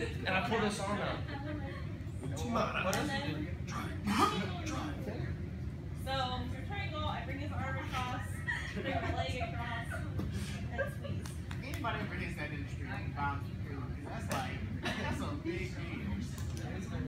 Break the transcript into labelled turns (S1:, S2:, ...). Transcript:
S1: And I pulled this arm out. What, what else you do?
S2: So for triangle, I bring his arm across, bring my leg across, and squeeze.
S3: Anybody ever hits that in the street bounce